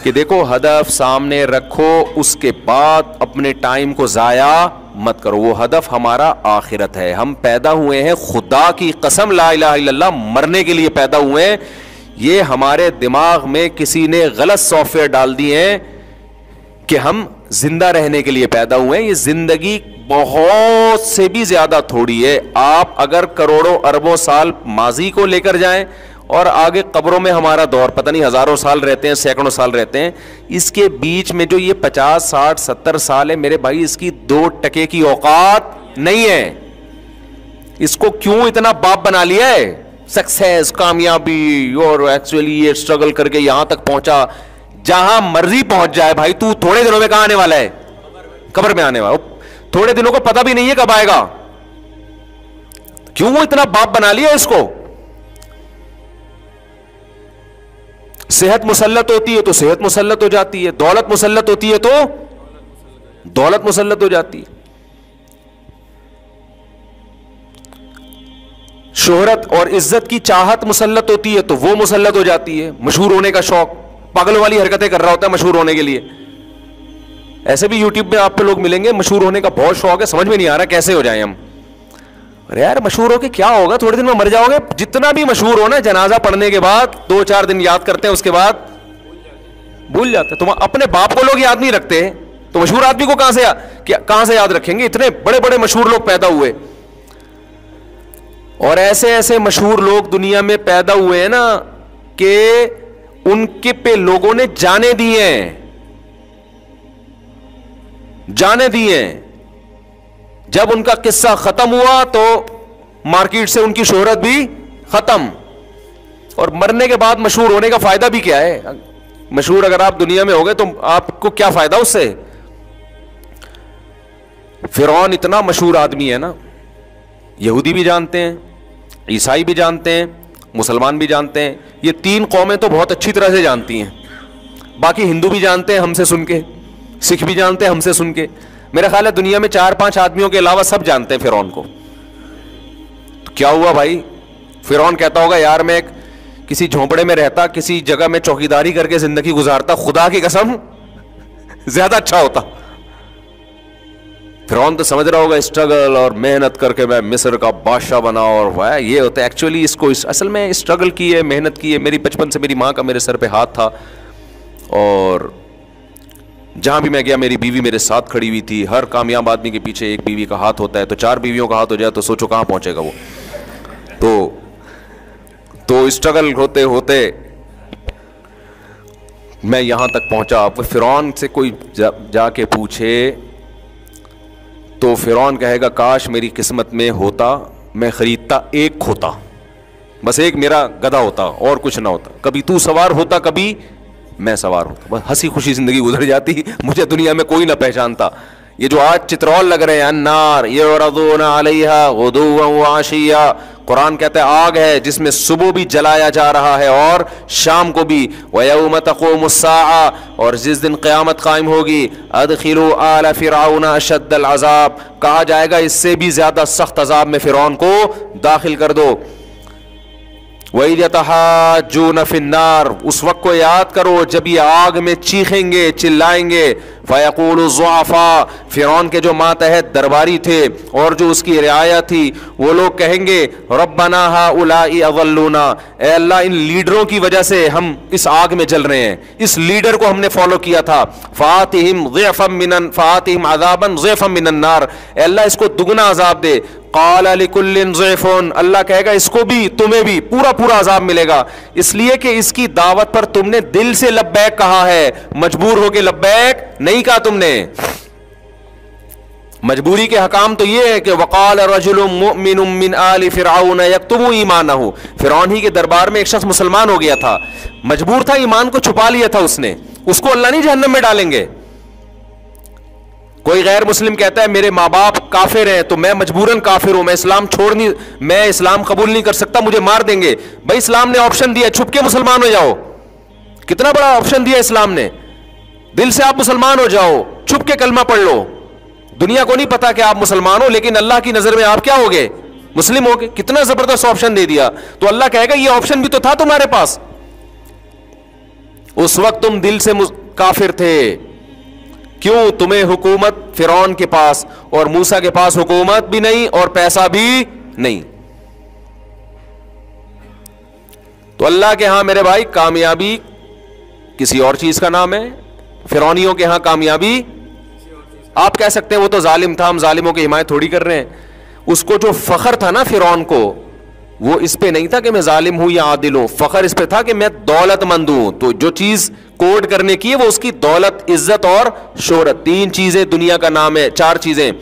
कि देखो हदफ सामने रखो, उसके बाद अपने टाइम को ज़ाया मत करो। वो हदफ हमारा आखिरत है। हम पैदा हुए हैं खुदा की कसम, ला इल्लल्लाह, मरने के लिए पैदा हुए हैं। ये हमारे दिमाग में किसी ने गलत सॉफ्टवेयर डाल दिए हैं कि हम ज़िंदा रहने के लिए पैदा हुए हैं। ये ज़िंदगी बहुत से भी ज़्यादा थोड़ी है। आप अगर करोड़ों अरबों साल माजी को लेकर जाएँ और आगे कब्रों में हमारा दौर, पता नहीं हज़ारों साल रहते हैं, सैकड़ों साल रहते हैं। इसके बीच में जो ये पचास, साठ, सत्तर साल है, मेरे भाई, इसकी दो टके की औकात नहीं है। इसको क्यों इतना बाप बना लिया है? सक्सेस कामयाबी, और एक्चुअली ये स्ट्रगल करके यहाँ तक पहुँचा। जहाँ मर्ज़ी पहुँच जाए, भाई, तू थोड़े दिनों में कहा आने वाला है? कब्र में आने वाला। थोड़े दिनों को पता भी नहीं है कब आएगा। क्यों वो इतना बाप बना लिया इसको? सेहत मुसलत होती है तो सेहत मुसलत हो जाती है। दौलत मुसलत होती है तो दौलत मुसलत हो जाती है। शोहरत और इज़्ज़त की चाहत मुसलत होती है तो वो मुसलत हो जाती है। मशहूर होने का शौक। पागल वाली हरकतें कर रहा होता है मशहूर होने के लिए। ऐसे भी यूट्यूब में आप पे लोग मिलेंगे। मशहूर होने का बहुत शौक है। समझ में नहीं आ रहा कैसे हो जाए हम। अरे यार, मशहूर होके क्या होगा? थोड़े दिन में मर जाओगे। जितना भी मशहूर हो ना, जनाजा पढ़ने के बाद, दो चार दिन याद करते हैं, उसके बाद भूल जाते तुम अपने बाप को लोग याद नहीं रखते। तो मशहूर आदमी को कहाँ से कहाँ से याद रखेंगे? इतने बड़े बड़े मशहूर लोग पैदा हुए। और ऐसे ऐसे मशहूर लोग दुनिया में पैदा हुए हैं ना, कि उनके पे लोगों ने जाने दिए हैं। जाने दिए हैं। जब उनका किस्सा खत्म हुआ तो मार्केट से उनकी शोहरत भी खत्म। और मरने के बाद मशहूर होने का फ़ायदा भी क्या है? मशहूर अगर आप दुनिया में हो गए तो आपको क्या फ़ायदा उससे? फिर इतना मशहूर आदमी है ना। यहूदी भी जानते हैं, ईसाई भी जानते हैं, मुसलमान भी जानते हैं। ये तीन कौमें तो बहुत अच्छी तरह से जानती हैं। बाकी हिंदू भी जानते हैं हमसे सुन के, सिख भी जानते हैं हमसे सुन के। मेरा ख्याल है दुनिया में चार पाँच आदमियों के अलावा सब जानते हैं फिर को। तो क्या हुआ भाई? फिर कहता होगा यार मैं किसी झोंपड़े में रहता किसी जगह में चौकीदारी करके ज़िंदगी गुजारता खुदा की कसम ज़्यादा अच्छा होता। फिर तो समझ रहा होगा स्ट्रगल और मेहनत करके मैं मिस्र का बादशाह बना और वाह ये होता है एक्चुअली इसको इस, असल में स्ट्रगल की है मेहनत की है मेरी बचपन से मेरी माँ का मेरे सर पे हाथ था और जहाँ भी मैं गया मेरी बीवी मेरे साथ खड़ी हुई थी। हर कामयाब आदमी के पीछे एक बीवी का हाथ होता है। तो चार बीवियों का हाथ हो जाए तो सोचो कहाँ पहुंचेगा वो। तो तो स्ट्रगल होते होते मैं यहाँ तक पहुँचा। फिर से कोई जा, जाके पूछे तो फिर कहेगा काश मेरी किस्मत में होता मैं खरीदता एक खोता। बस एक मेरा गधा होता और कुछ ना होता। कभी तू सवार होता कभी मैं सवार होता बस हँसी खुशी ज़िंदगी गुजर जाती, मुझे दुनिया में कोई ना पहचानता। ये जो आज चित्रौल लग रहे हैं, अन्नार ये आशिया कुरान कहता है, आग है जिसमें सुबह भी जलाया जा रहा है और शाम को भी। वयमतकोमसा और जिस दिन क़्यामत कायम होगी, अदखिलो आला फ़िरौन अशद अजाब। कहा जाएगा, इससे भी ज़्यादा सख्त अजाब में फ़िरौन को दाखिल कर दो। वही फिन्नार उस वक्त को याद करो जब ये आग में चीखेंगे चिल्लाएँगे फ़यकूलफ़ा फ़िरौन के जो मातहत दरबारी थे और जो उसकी रियाया थी, वो लोग कहेंगे, रब्बना हा उलाई अवल्लूना अल्लाह, इन लीडरों की वजह से हम इस आग में जल रहे हैं। इस लीडर को हमने फॉलो किया था। फ़ातिम मिनन फ़ातिम अजाबन ज़ैफ़म मिनन्नार अल्लाह, इसको दुगना अजाब दे। कालिकुल्लिन अल्लाह कहेगा, इसको भी, तुम्हें भी पूरा पूरा अजाब मिलेगा। इसलिए कि इसकी दावत पर तुमने दिल से लब्बैक कहा है। मजबूर होके लब्बैक नहीं कहा तुमने। मजबूरी के हकाम तो यह है कि वकाल रजुलमिन आल फ़िरौन यकतुबु ईमान हो फ़िरौन ही के दरबार में एक शख्स मुसलमान हो गया था। मजबूर था, ईमान को छुपा लिया था उसने। उसको अल्लाह नहीं जहन्नम में डालेंगे। कोई गैर मुस्लिम कहता है, मेरे माँ बाप काफिर हैं तो मैं मजबूरन काफिर हूँ, मैं इस्लाम छोड़ नहीं, मैं इस्लाम कबूल नहीं कर सकता, मुझे मार देंगे। भाई, इस्लाम ने ऑप्शन दिया, छुप के मुसलमान हो जाओ। कितना बड़ा ऑप्शन दिया इस्लाम ने। दिल से आप मुसलमान हो जाओ, छुप के कलमा पढ़ लो। दुनिया को नहीं पता कि आप मुसलमान हो, लेकिन अल्लाह की नज़र में आप क्या हो गए मुस्लिम हो गए कितना ज़बरदस्त ऑप्शन दे दिया। तो अल्लाह कहेगा, ये ऑप्शन भी तो था तुम्हारे पास। उस वक्त तुम दिल से काफिर थे। क्यों? तुम्हें हुकूमत फिरौन के पास और मूसा के पास हुकूमत भी नहीं और पैसा भी नहीं। तो अल्लाह के यहाँ मेरे भाई, कामयाबी किसी और चीज़ का नाम है। फिरौनियों के यहाँ कामयाबी। आप कह सकते हैं वो तो जालिम था, हम जालिमों की हिमायत थोड़ी कर रहे हैं। उसको जो फखर था ना फिरौन को, वो इस पे नहीं था कि मैं जालिम हूँ या आदिल हूँ। फखर इस पे था कि मैं दौलतमंद हूँ। तो जो चीज़ कोड करने की है, वो उसकी दौलत, इज़्ज़त और शोहरत। तीन चीज़ें दुनिया का नाम है, चार चीज़ें।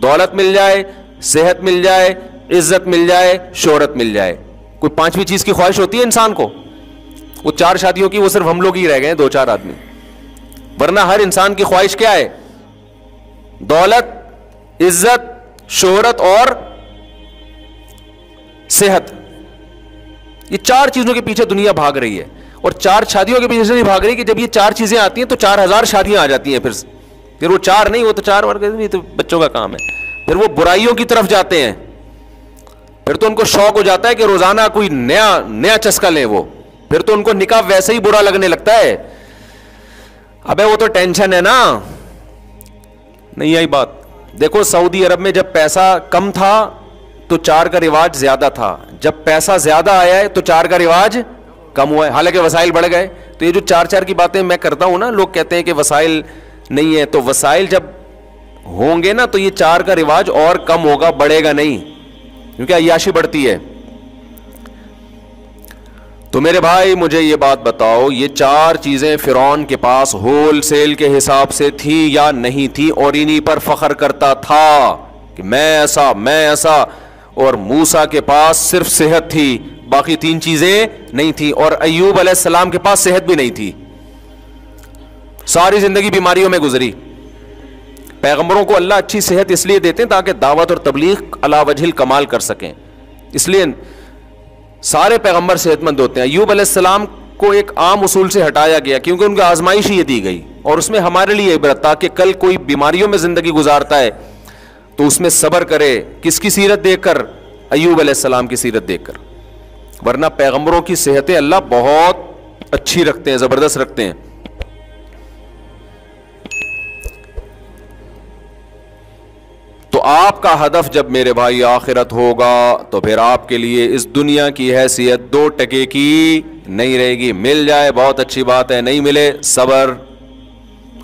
दौलत मिल जाए, सेहत मिल जाए, इज़्ज़त मिल जाए, शोहरत मिल जाए। कोई पांचवी चीज़ की ख्वाहिश होती है इंसान को? वो चार शादियों की, वो सिर्फ़ हम लोग ही रह गए दो चार आदमी। वरना हर इंसान की ख्वाहिश क्या है? दौलत, इज़्ज़त, शोहरत और सेहत। ये चार चीज़ों के पीछे दुनिया भाग रही है। और चार शादियों के पीछे से नहीं भाग रही कि जब ये चार चीज़ें आती हैं तो चार हज़ार शादियाँ आ जाती हैं फिर फिर वो चार नहीं, वो तो चार वर्ग नहीं तो बच्चों का काम है। फिर वो बुराइयों की तरफ़ जाते हैं। फिर तो उनको शौक हो जाता है कि रोज़ाना कोई नया नया चस्का ले वो। फिर तो उनको निकाह वैसे ही बुरा लगने लगता है। अबे वो तो टेंशन है ना। नहीं आई बात। देखो, सऊदी अरब में जब पैसा कम था तो चार का रिवाज ज़्यादा था। जब पैसा ज़्यादा आया है तो चार का रिवाज कम हुआ है। हालाँकि वसाइल बढ़ गए। तो ये जो चार चार की बातें मैं करता हूँ ना, लोग कहते हैं कि वसाइल नहीं है। तो वसाइल जब होंगे ना तो ये चार का रिवाज और कम होगा, बढ़ेगा नहीं। क्योंकि अयाशी बढ़ती है। तो मेरे भाई, मुझे ये बात बताओ, ये चार चीज़ें फिरौन के पास होल सेल के हिसाब से थी या नहीं थी और इन्हीं पर फख्र करता था कि मैं ऐसा मैं ऐसा, और मूसा के पास सिर्फ़ सेहत थी, बाकी तीन चीज़ें नहीं थी और अयूब सलाम के पास सेहत भी नहीं थी। सारी ज़िंदगी बीमारियों में गुजरी। पैगंबरों को अल्लाह अच्छी सेहत इसलिए देते हैं ताकि दावत और तबलीग अलावजिल कमाल कर सकें। इसलिए सारे पैगंबर सेहतमंद होते हैं। यूब अलैहिस्सलाम को एक आम उसूल से हटाया गया क्योंकि उनकी आजमाइश ही ये दी गई और उसमें हमारे लिए इबरत था ताकि कल कोई बीमारियों में ज़िंदगी गुजारता है तो उसमें सब्र करे। किसकी सीरत देखकर? अयूब सलाम की सीरत देखकर। वरना पैगंबरों की सेहतें अल्लाह बहुत अच्छी रखते हैं, ज़बरदस्त रखते हैं। आपका हदफ जब मेरे भाई आखिरत होगा तो फिर आपके लिए इस दुनिया की हैसियत दो टके की नहीं रहेगी। मिल जाए, बहुत अच्छी बात है, नहीं मिले, सबर।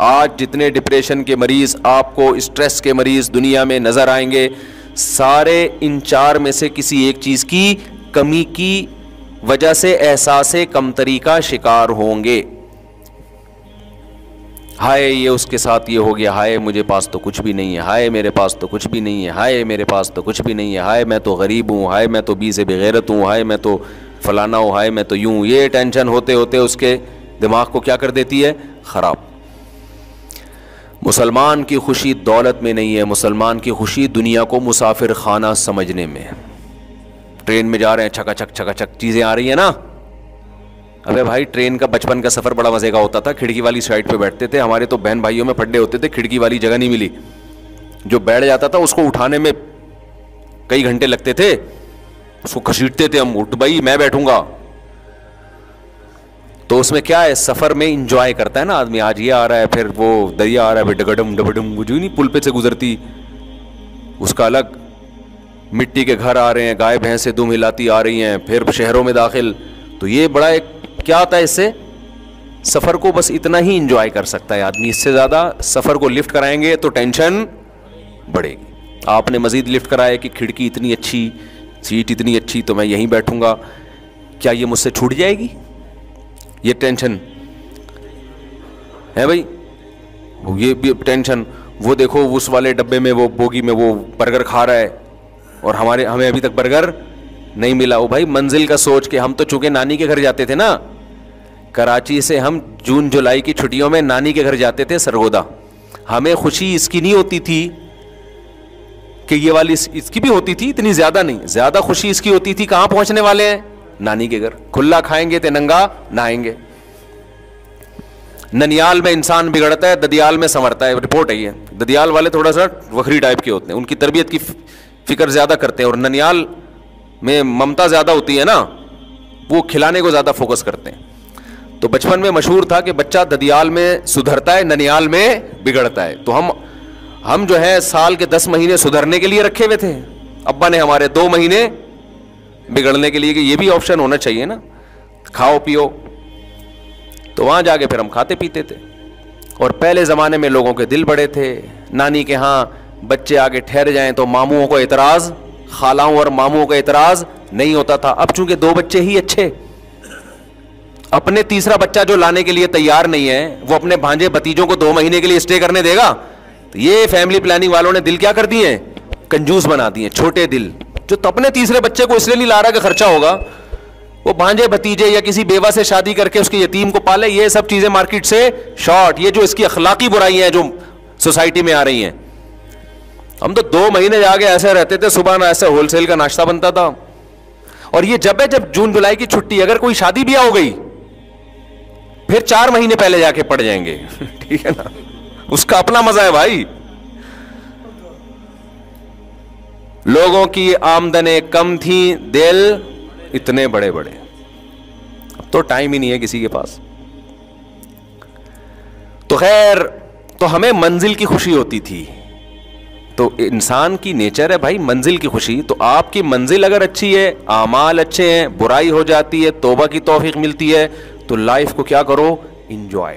आज जितने डिप्रेशन के मरीज़, आपको स्ट्रेस के मरीज़ दुनिया में नज़र आएँगे। सारे इन चार में से किसी एक चीज़ की कमी की वजह से एहसास कमतरी का शिकार होंगे। हाय, ये उसके साथ ये हो गया। हाय, मुझे पास तो कुछ भी नहीं है। हाय, मेरे पास तो कुछ भी नहीं है। हाय, मेरे पास तो कुछ भी नहीं है। हाय, मैं तो गरीब हूँ। हाय, मैं तो बी से बेगैरत हूँ। हाय, मैं तो फलाना हूँ। हाय, मैं तो यूँ। ये टेंशन होते होते उसके दिमाग को क्या कर देती है? ख़राब। मुसलमान की खुशी दौलत में नहीं है। मुसलमान की खुशी दुनिया को मुसाफिर खाना समझने में ट्रेन में जा रहे हैं छका छक छका छक चीज़ें आ रही है ना? अबे भाई ट्रेन का, बचपन का सफ़र बड़ा मज़े का होता था। खिड़की वाली साइड पे बैठते थे। हमारे तो बहन भाइयों में पड्डे होते थे। खिड़की वाली जगह नहीं मिली। जो बैठ जाता था, उसको उठाने में कई घंटे लगते थे। उसको घसीटते थे हम, उठ भाई, मैं बैठूँगा। तो उसमें क्या है, सफ़र में इंजॉय करता है ना आदमी। आज ये आ रहा है, फिर वो दरिया आ रहा है डगडम डबडम जो नहीं, पुल पे से गुजरती। उसका अलग, मिट्टी के घर आ रहे हैं, गाय, भैंसे, दुम हिलाती आ रही हैं, फिर शहरों में दाखिल। तो ये बड़ा एक क्या होता है इससे? सफ़र को बस इतना ही इंजॉय कर सकता है आदमी। इससे ज़्यादा सफ़र को लिफ्ट कराएँगे तो टेंशन बढ़ेगी। आपने मज़ीद लिफ्ट कराया कि खिड़की इतनी अच्छी सीट इतनी अच्छी तो मैं यहीं बैठूँगा। क्या ये मुझसे छूट जाएगी? ये टेंशन है भाई? ये भी टेंशन वो देखो, उस वाले डब्बे में, वो बोगी में वो बर्गर खा रहा है और हमारे, हमें अभी तक बर्गर नहीं मिला। वो भाई, मंजिल का सोच के हम तो चूँकि नानी के घर जाते थे ना कराची से हम जून जुलाई की छुट्टियों में नानी के घर जाते थे सरगोदा। हमें खुशी इसकी नहीं होती थी कि ये वाली इस, इसकी भी होती थी इतनी ज़्यादा नहीं। ज़्यादा खुशी इसकी होती थी कहाँ पहुँचने वाले हैं? नानी के घर। खुला खाएँगे तो नंगा नहाएँगे। ननियाल में इंसान बिगड़ता है ददियाल में संवरता है। रिपोर्ट है ददियाल वाले थोड़ा सा वखरी टाइप के होते हैं। उनकी तरबियत की फ़िक्र ज़्यादा करते हैं और ननियाल में ममता ज़्यादा होती है ना वो खिलाने को ज़्यादा फोकस करते हैं। तो बचपन में मशहूर था कि बच्चा ददियाल में सुधरता है, ननियाल में बिगड़ता है। तो हम हम जो है, साल के दस महीने सुधरने के लिए रखे हुए थे। अब्बा ने हमारे दो महीने बिगड़ने के लिए कि ये भी ऑप्शन होना चाहिए ना। खाओ, पियो। तो वहाँ जाके फिर हम खाते पीते थे। और पहले ज़माने में लोगों के दिल बड़े थे। नानी के यहाँ बच्चे आगे ठहर जाएँ तो मामुओं को एतराज़, खालाओं और मामुओं का एतराज़ नहीं होता था। अब चूँकि दो बच्चे ही अच्छे अपने तीसरा बच्चा जो लाने के लिए तैयार नहीं है, वो अपने भांजे भतीजों को दो महीने के लिए स्टे करने देगा? तो ये फैमिली प्लानिंग वालों ने दिल क्या कर दिए? कंजूस बना दिए, छोटे दिल। जो तो अपने तीसरे बच्चे को इसलिए नहीं ला रहा कि खर्चा होगा, वो भांजे भतीजे या किसी बेवा से शादी करके उसके यतीम को पाले, ये सब चीज़ें मार्केट से शॉर्ट ये जो इसकी अखलाकी बुराई है जो सोसाइटी में आ रही हैं। हम तो दो महीने जाके ऐसे रहते थे, सुबह ना ऐसे होलसेल का नाश्ता बनता था। और ये जब है जब जून जुलाई की छुट्टी, अगर कोई शादी ब्याह हो गई फिर चार महीने पहले जाके पड़ जाएँगे। ठीक है ना? उसका अपना मज़ा है भाई। लोगों की आमदने कम थी, दिल इतने बड़े बड़े अब तो टाइम ही नहीं है किसी के पास। तो खैर तो हमें मंजिल की खुशी होती थी। तो इंसान की नेचर है भाई, मंजिल की खुशी। तो आपकी मंजिल अगर अच्छी है, आमाल अच्छे हैं, बुराई हो जाती है, तोबा की तोफीक मिलती है तो लाइफ को क्या करो? इंजॉय